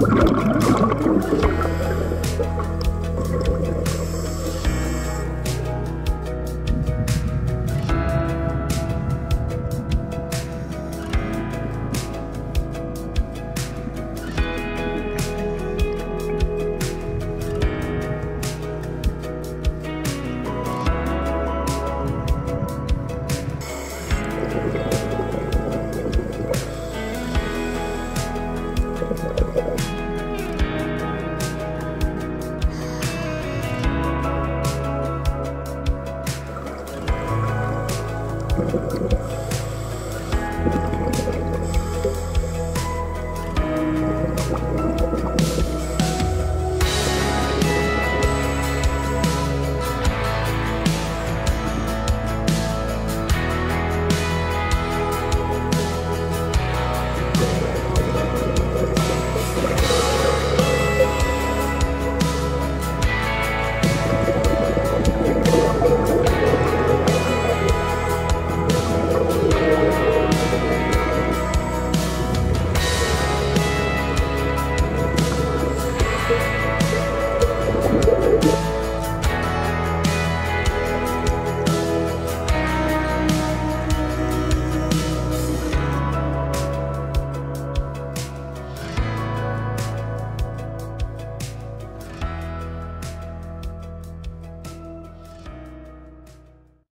Gracias.